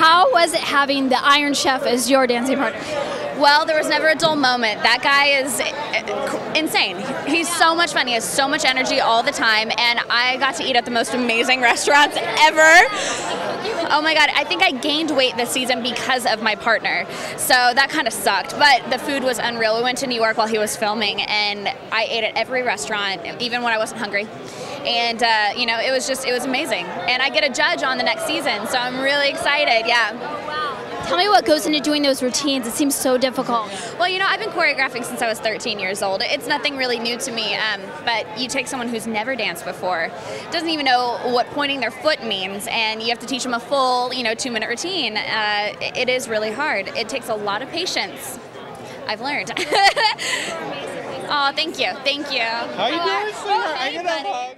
how was it having the Iron Chef as your dancing partner? Well, there was never a dull moment. That guy is uh, insane. He's so much fun. He has so much energy all the time, and I got to eat at the most amazing restaurants ever. Oh my god, I think I gained weight this season because of my partner. So that kind of sucked, but the food was unreal. We went to New York while he was filming, and I ate at every restaurant, even when I wasn't hungry. And uh, you know, it was just it was amazing. And I get a judge on the next season, so I'm really excited. Yeah. Tell me what goes into doing those routines. It seems so difficult. Well, you know, I've been choreographing since I was 13 years old. It's nothing really new to me, um, but you take someone who's never danced before, doesn't even know what pointing their foot means, and you have to teach them a full, you know, two-minute routine. Uh, it is really hard. It takes a lot of patience. I've learned. oh, thank you, thank you. How you doing, sweetheart? I get a hug.